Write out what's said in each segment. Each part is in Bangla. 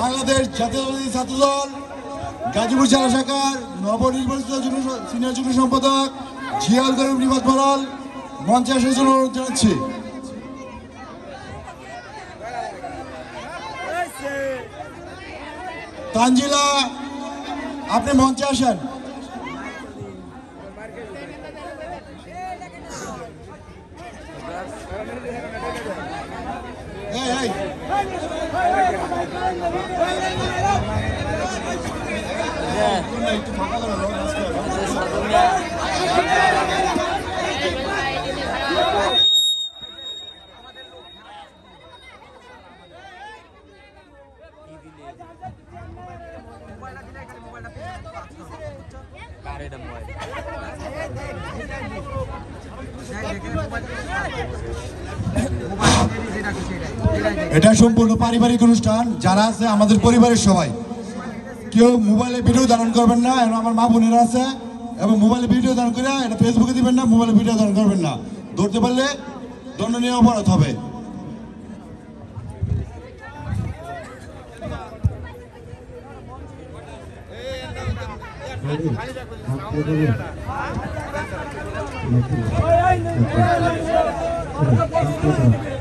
বাংলাদেশ জাতীয়তাবাদী ছাত্রদল, গাজীপুর জেলা শাখার নবনির্বাচিত সিনিয়র যুব সম্পাদক জিয়াল গরিব নিবাদ মরাল মঞ্চে আসার জন্য অনুরোধ জানাচ্ছি। তানজিলা, আপনি মঞ্চে আসেন। এই, এটা সম্পূর্ণ পারিবারিক অনুষ্ঠান, যারা আছে আমাদের পরিবারের সবাই। কেউ মোবাইলে ভিডিও ধারণ করবেন না এবং আমার মা বোনেরা আছে, এবং মোবাইলে ভিডিও ধারণ করে এটা ফেসবুকে দিবেন না, মোবাইলে ভিডিও ধারণ করবেন না। ধরতে পারলে দণ্ডনীয় অপরাধ হবে। Thank you.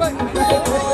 ভাই